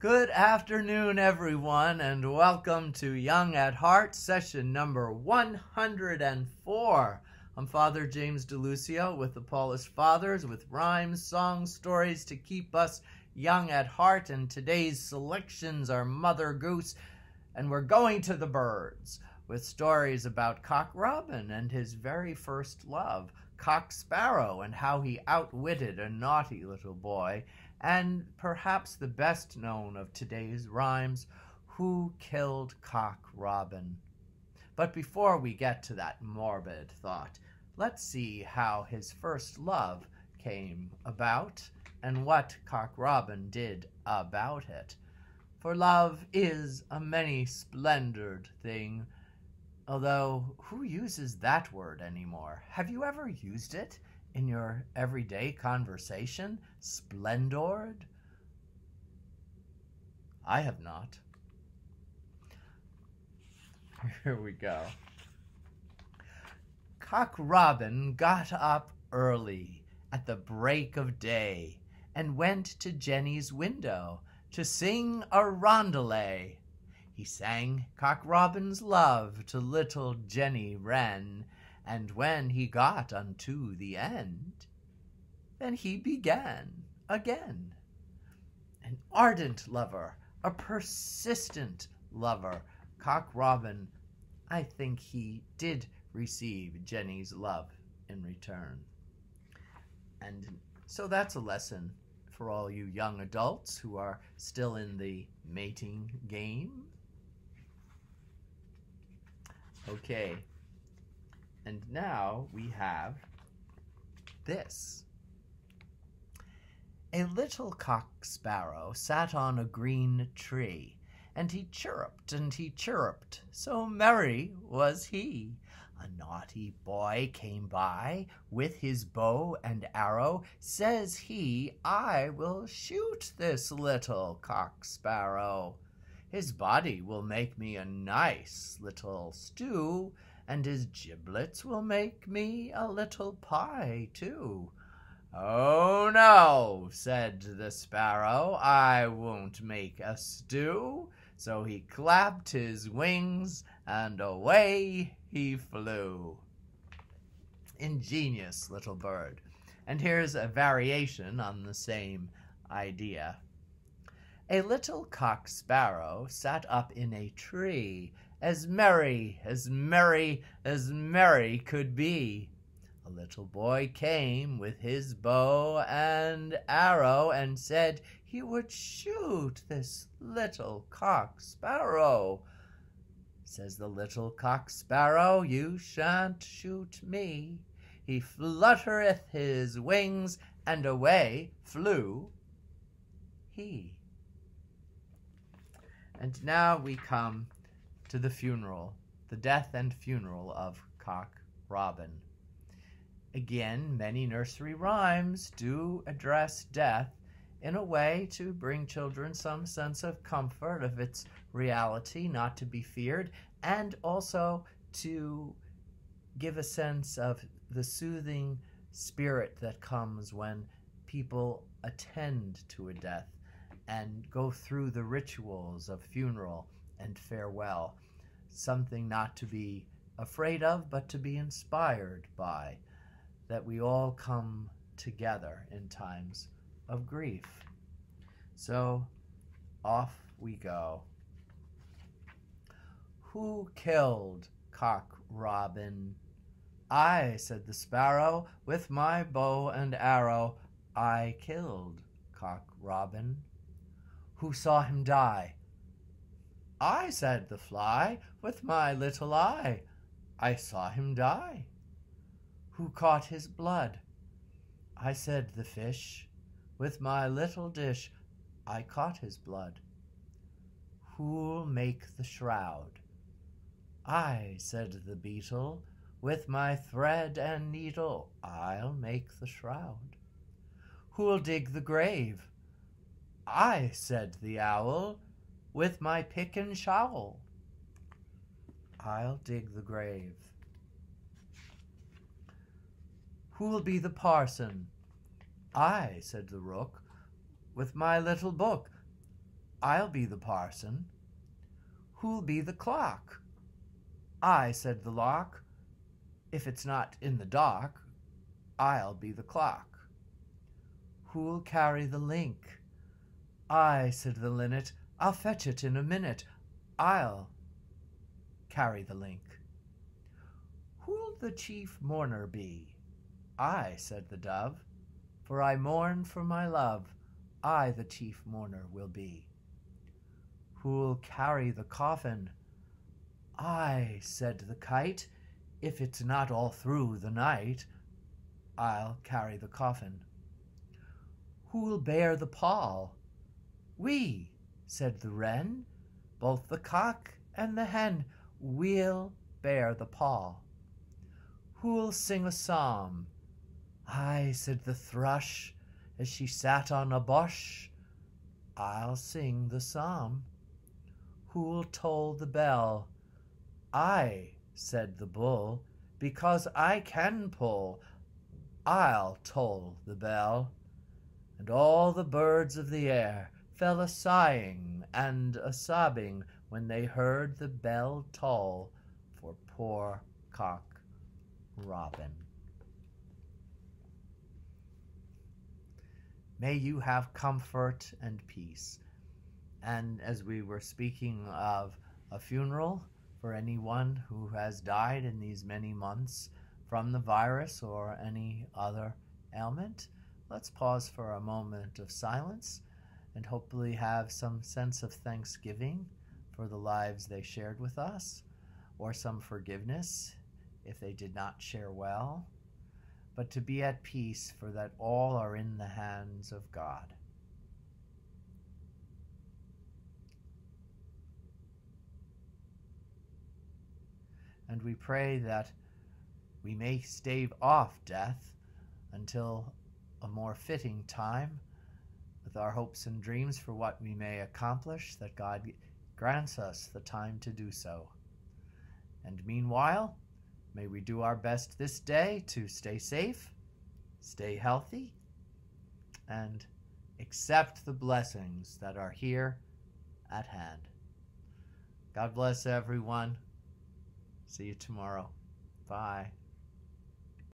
Good afternoon, everyone, and welcome to Young at Heart, session number 104. I'm Father James DiLuzio with the Paulist Fathers with rhymes, songs, stories to keep us young at heart, and today's selections are Mother Goose, and we're going to the birds with stories about Cock Robin and his very first love, Cock Sparrow, and how he outwitted a naughty little boy and perhaps the best known of today's rhymes, Who Killed Cock Robin? But before we get to that morbid thought, let's see how his first love came about and what Cock Robin did about it. For love is a many splendored thing, although who uses that word anymore? Have you ever used it? In your everyday conversation? Splendored? I have not. Here we go. Cock Robin got up early at the break of day and went to Jenny's window to sing a roundelay. He sang Cock Robin's love to little Jenny Wren and when he got unto the end, then he began again. An ardent lover, a persistent lover, Cock Robin, I think he did receive Jenny's love in return. And so that's a lesson for all you young adults who are still in the mating game. Okay, and now we have this. A little cock sparrow sat on a green tree, and he chirruped and he chirruped, so merry was he. A naughty boy came by with his bow and arrow. Says he, I will shoot this little cock sparrow. His body will make me a nice little stew and his giblets will make me a little pie too. Oh no, said the sparrow, I won't make a stew. So he clapped his wings and away he flew. Ingenious little bird. And here's a variation on the same idea. A little cock sparrow sat up in a tree as merry, as merry, as merry could be. A little boy came with his bow and arrow and said he would shoot this little cock sparrow. Says the little cock sparrow, You shan't shoot me. He fluttereth his wings, and away flew he. And now we come to the funeral, the death and funeral of Cock Robin. Again, many nursery rhymes do address death in a way to bring children some sense of comfort of its reality, not to be feared, and also to give a sense of the soothing spirit that comes when people attend to a death and go through the rituals of funeral and farewell. Something not to be afraid of, but to be inspired by. That we all come together in times of grief. So off we go. Who killed Cock Robin? I, said the sparrow, with my bow and arrow, I killed Cock Robin. Who saw him die? I, said the fly, with my little eye, I saw him die. Who caught his blood? I, said the fish, with my little dish, I caught his blood. Who'll make the shroud? I, said the beetle, with my thread and needle, I'll make the shroud. Who'll dig the grave? I, said the owl, with my pick and shovel. I'll dig the grave. Who'll be the parson? I, said the rook, with my little book. I'll be the parson. Who'll be the clock? I, said the lock. If it's not in the dock, I'll be the clock. Who'll carry the link? I, said the linnet. I'll fetch it in a minute. I'll carry the link. Who'll the chief mourner be? I, said the dove, for I mourn for my love. I the chief mourner will be. Who'll carry the coffin? I, said the kite, if it's not all through the night, I'll carry the coffin. Who'll bear the pall? We, said the wren, both the cock and the hen, we'll bear the pall. Who'll sing a psalm? I, said the thrush, as she sat on a bush, I'll sing the psalm. Who'll toll the bell? I, said the bull, because I can pull, I'll toll the bell. And all the birds of the air fell a sighing and a sobbing when they heard the bell toll for poor cock Robin. May you have comfort and peace. And as we were speaking of a funeral for anyone who has died in these many months from the virus or any other ailment, let's pause for a moment of silence and hopefully have some sense of thanksgiving for the lives they shared with us, or some forgiveness if they did not share well, but to be at peace, for that all are in the hands of God. And we pray that we may stave off death until a more fitting time with our hopes and dreams for what we may accomplish, that God grants us the time to do so. And meanwhile, may we do our best this day to stay safe, stay healthy, and accept the blessings that are here at hand. God bless everyone. See you tomorrow. Bye.